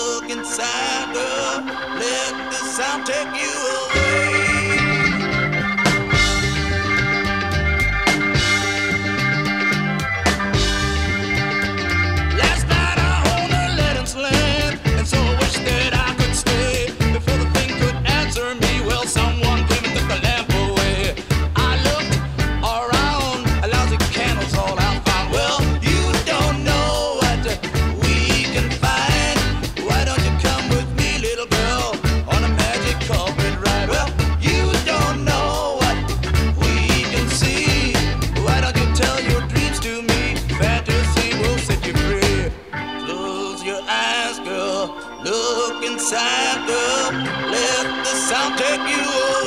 look inside her. Let the sound take you away. Look inside, girl. Let the sound take you over.